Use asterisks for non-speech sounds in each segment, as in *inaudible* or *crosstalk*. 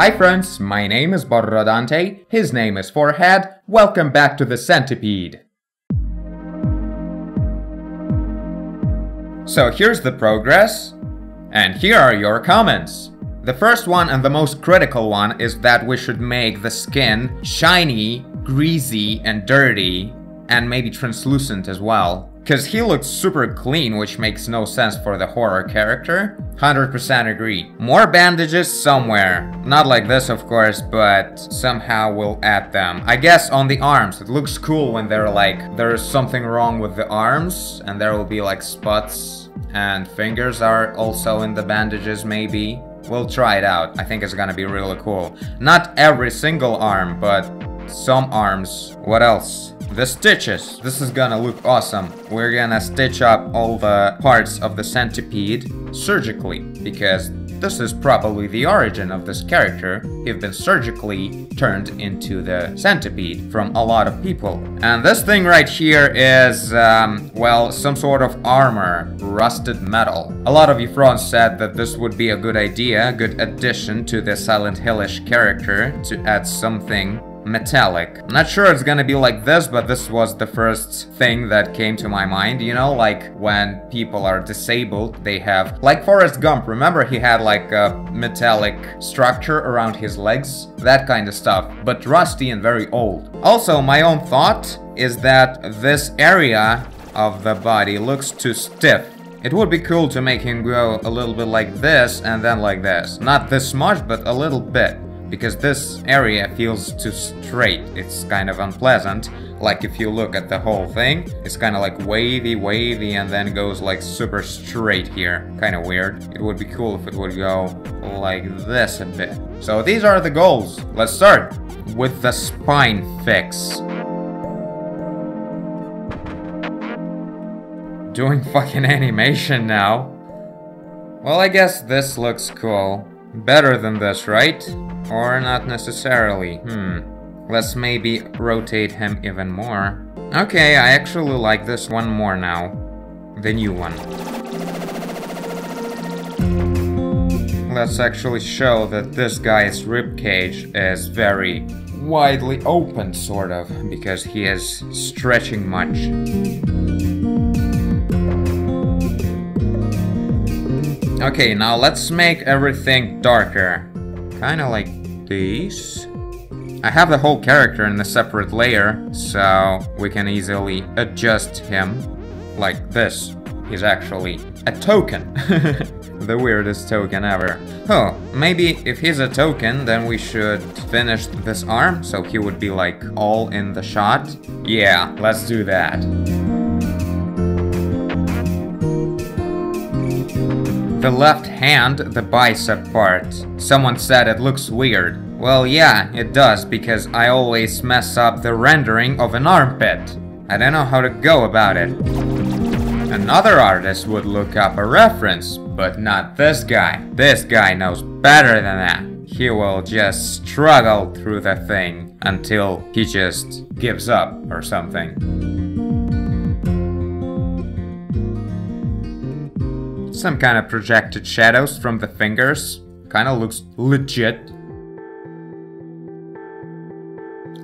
Hi friends, my name is Borodante, his name is Forehead, welcome back to the Centipede. So here's the progress, and here are your comments. The first one and the most critical one is that we should make the skin shiny, greasy, and dirty, and maybe translucent as well. Cause he looks super clean, which makes no sense for the horror character. 100% agree. More bandages somewhere. Not like this, of course, but somehow we'll add them. I guess on the arms. It looks cool when they're like, there's something wrong with the arms, and there will be like spots. And fingers are also in the bandages, maybe. We'll try it out. I think it's gonna be really cool. Not every single arm, but some arms. What else? The stitches. This is gonna look awesome. We're gonna stitch up all the parts of the centipede surgically, because this is probably the origin of this character. He's been surgically turned into the centipede from a lot of people. And this thing right here is, um, well, some sort of armor, rusted metal. A lot of you friends said that this would be a good idea, a good addition to the Silent Hillish character to add something metallic. Not sure it's gonna be like this, but this was the first thing that came to my mind, you know, like when people are disabled, they have, like Forrest Gump, remember he had like a metallic structure around his legs? That kind of stuff, but rusty and very old. Also, my own thought is that this area of the body looks too stiff. It would be cool to make him go a little bit like this and then like this. Not this much, but a little bit because this area feels too straight. It's kind of unpleasant. Like if you look at the whole thing, it's kind of like wavy, wavy, and then goes like super straight here. Kind of weird. It would be cool if it would go like this a bit. So these are the goals. Let's start with the spine fix. Doing *laughs* fucking animation now. Well, I guess this looks cool. Better than this, right? Or not necessarily. Hmm. Let's maybe rotate him even more. Okay, I actually like this one more now. The new one. Let's actually show that this guy's ribcage is very widely open, sort of, because he is stretching much. Okay, now let's make everything darker. Kinda like these. I have the whole character in a separate layer, so we can easily adjust him like this. He's actually a token. *laughs* the weirdest token ever. Oh, maybe if he's a token, then we should finish this arm, so he would be like all in the shot. Yeah, let's do that. The left hand, the bicep part. Someone said it looks weird. Well, yeah, it does, because I always mess up the rendering of an armpit. I don't know how to go about it. Another artist would look up a reference, but not this guy. This guy knows better than that. He will just struggle through the thing until he just gives up or something. Some kind of projected shadows from the fingers. Kinda looks legit.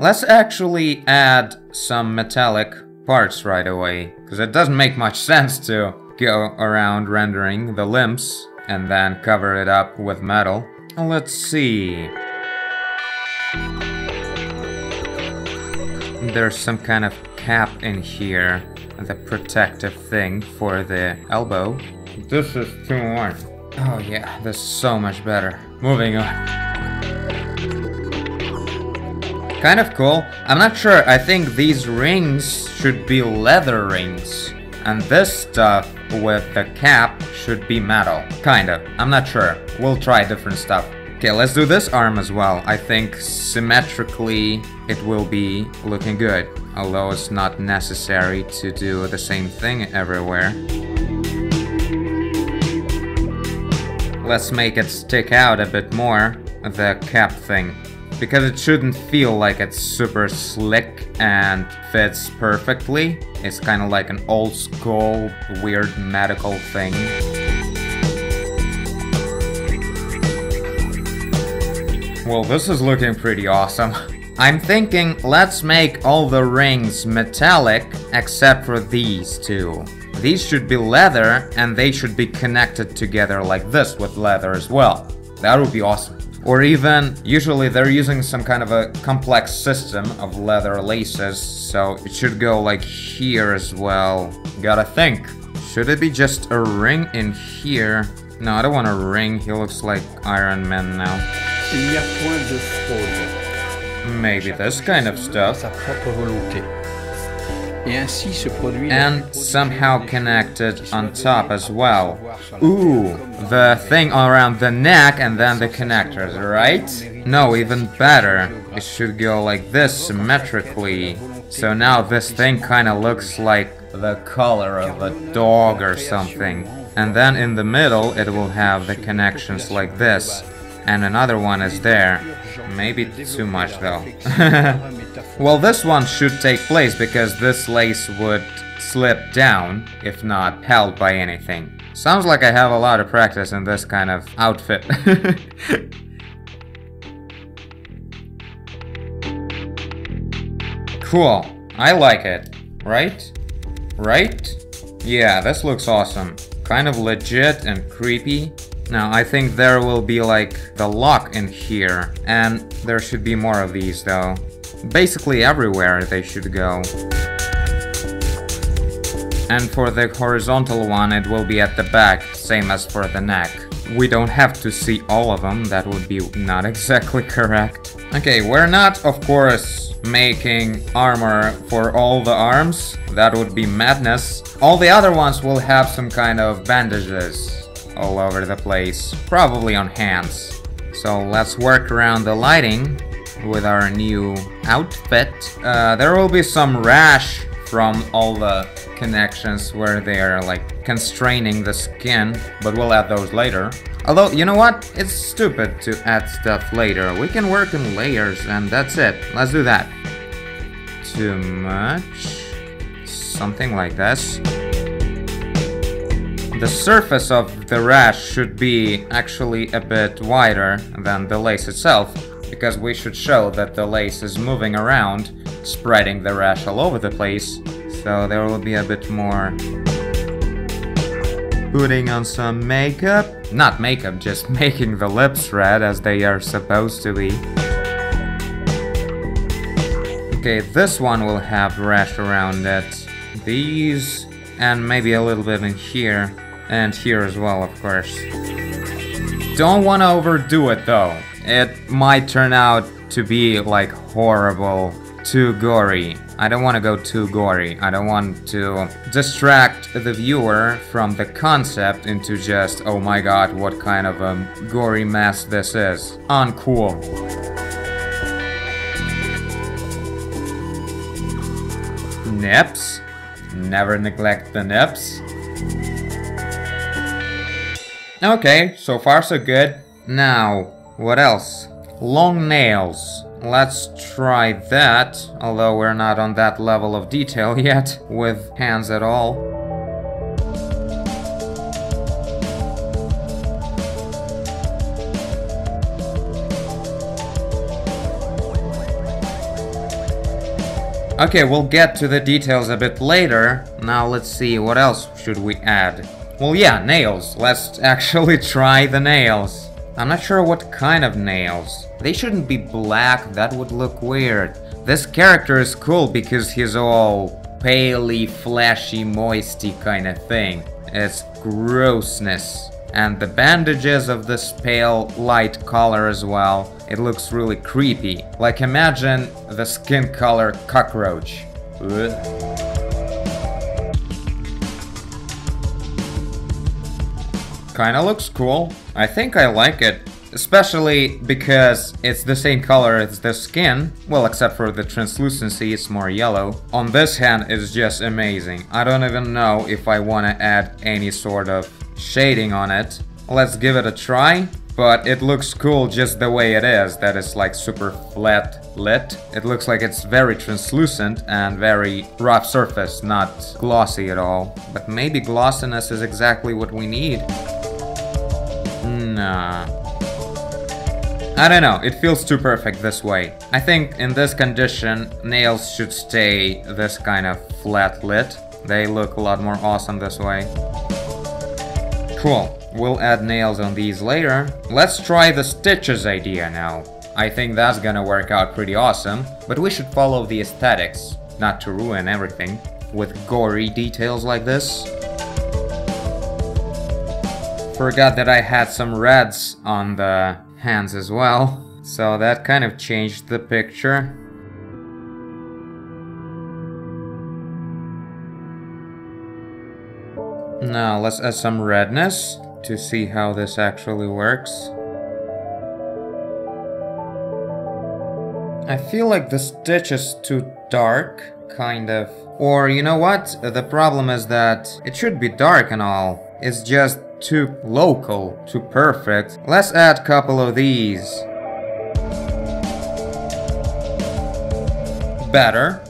Let's actually add some metallic parts right away, because it doesn't make much sense to go around rendering the limbs and then cover it up with metal. Let's see. There's some kind of cap in here, the protective thing for the elbow. This is too much. Oh yeah, this is so much better. Moving on. Kind of cool. I'm not sure, I think these rings should be leather rings. And this stuff with the cap should be metal. Kind of. I'm not sure. We'll try different stuff. Okay, let's do this arm as well. I think symmetrically it will be looking good. Although it's not necessary to do the same thing everywhere. Let's make it stick out a bit more, the cap thing. Because it shouldn't feel like it's super slick and fits perfectly. It's kind of like an old school, weird medical thing. Well, this is looking pretty awesome. I'm thinking let's make all the rings metallic except for these two. These should be leather and they should be connected together like this with leather as well. That would be awesome. Or even, usually they're using some kind of a complex system of leather laces, so it should go like here as well. Gotta think. Should it be just a ring in here? No, I don't want a ring, he looks like Iron Man now. Il n'y a point de fraude. Maybe this kind of stuff. And somehow connected on top as well. Ooh, the thing around the neck and then the connectors, right? No, even better. It should go like this symmetrically. So now this thing kinda looks like the color of a dog or something. And then in the middle it will have the connections like this. And another one is there. Maybe too much though. *laughs* well, this one should take place because this lace would slip down if not held by anything. Sounds like I have a lot of practice in this kind of outfit. *laughs* cool. I like it. Right? Right? Yeah, this looks awesome. Kind of legit and creepy. Now, I think there will be like the lock in here, and there should be more of these though. Basically everywhere they should go. And for the horizontal one, it will be at the back, same as for the neck. We don't have to see all of them, that would be not *laughs* exactly correct. Okay, we're not, of course, making armor for all the arms. That would be madness. All the other ones will have some kind of bandages all over the place, probably on hands. So let's work around the lighting with our new outfit. Uh, there will be some rash from all the connections where they are like constraining the skin, but we'll add those later. Although, you know what? It's stupid to add stuff later. We can work in layers and that's it. Let's do that. Too much? Something like this. The surface of the rash should be actually a bit wider than the lace itself, because we should show that the lace is moving around, spreading the rash all over the place, so there will be a bit more... Putting on some makeup? Not makeup, just *laughs* making the lips red as they are supposed to be. Okay, this one will have rash around it. These, and maybe a little bit in here. And here as well, of course. Don't want to overdo it though. It might turn out to be like horrible, too gory. I don't want to go too gory. I don't want to distract the viewer from the concept into just, oh my god, what kind of a gory mess this is. Uncool. Nips? Never neglect the nips. Okay, so far so good. Now, what else? Long nails. Let's try that, although we're not on that level of detail *laughs* yet, with hands at all. Okay, we'll get to the details a bit later. Now let's see, what else should we add? Well, yeah, nails. Let's *laughs* actually try the nails. I'm not sure what kind of nails. They shouldn't be black, that would look weird. This character is cool because he's all paley, flashy, moisty kind of thing. It's grossness. And the bandages of this pale, light color as well. It looks really creepy. Like imagine the skin color cockroach. Ugh. Kinda looks cool. I think I like it. Especially because it's the same color as the skin, well except for the translucency, it's more yellow. On this hand it's just amazing. I don't even know if I want to add any sort of shading on it. Let's give it a try. But it looks cool just the way it is, that it's like super flat lit. It looks like it's very translucent and very rough surface, not glossy at all. But maybe glossiness is exactly what we need. Nah. I don't know, it feels too perfect this way. I think in this condition, nails should stay this kind of flat lit. They look a lot more awesome this way. Cool, we'll add nails on these later. Let's try the stitches idea now. I think that's gonna work out pretty awesome, but we should follow the aesthetics, not to ruin everything, with gory details like this. Forgot that I had some reds on the hands as well, so that kind of changed the picture. Now let's add some redness to see how this actually works. I feel like the stitch is too dark, kind of. Or you know what? The problem is that it should be dark and all. It's just too local, too perfect. Let's add a couple of these. Better.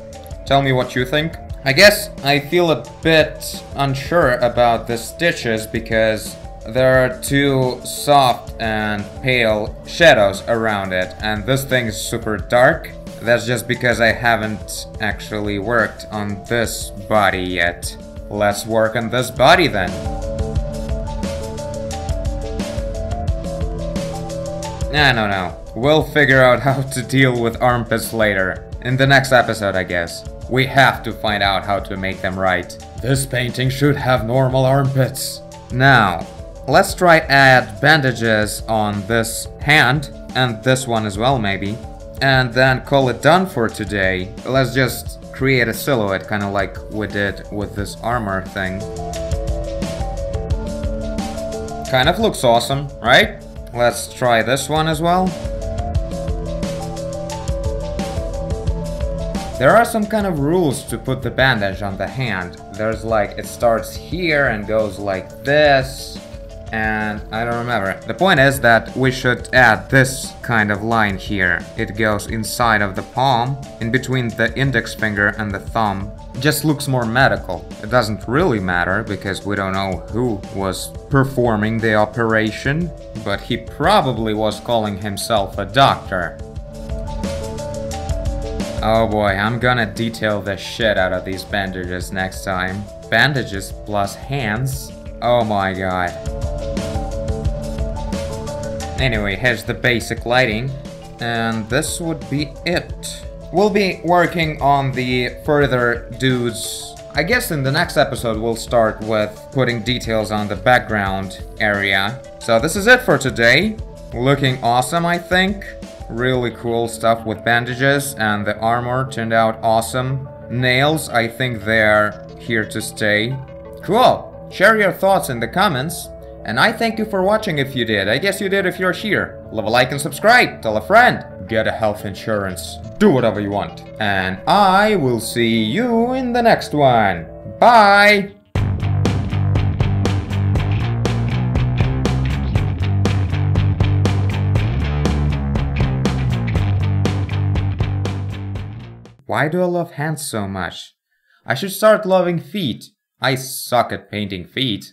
Tell me what you think. I guess I feel a bit unsure about the stitches because there are two soft and pale shadows around it and this thing is super dark. That's just because I haven't actually worked on this body yet. Let's work on this body then. Nah, no, no. We'll figure out how to deal with armpits later. In the next episode, I guess. We have to find out how to make them right. This painting should have normal armpits. Now, let's try add bandages on this hand, and this one as well maybe. And then call it done for today. Let's just create a silhouette, kind of like we did with this armor thing. Kind of looks awesome, right? Let's try this one as well. There are some kind of rules to put the bandage on the hand. There's like, it starts here and goes like this, and I don't remember. The point is that we should add this kind of line here. It goes inside of the palm, in between the index finger and the thumb. It just looks more medical. It doesn't really matter because we don't know who was performing the operation, but he probably was calling himself a doctor. Oh boy, I'm gonna detail the shit out of these bandages next time. Bandages plus hands? Oh my god. Anyway, here's the basic lighting. And this would be it. We'll be working on the further dudes. I guess in the next episode we'll start with putting details on the background area. So this is it for today. Looking awesome, I think. Really cool stuff with bandages and the armor turned out awesome. Nails, I think they're here to stay. Cool! Share your thoughts in the comments. And I thank you for watching if you did. I guess you did if you're here. Leave a like and subscribe. Tell a friend. Get a health insurance. Do whatever you want. And I will see you in the next one. Bye! Why do I love hands so much? I should start loving feet. I suck at painting feet.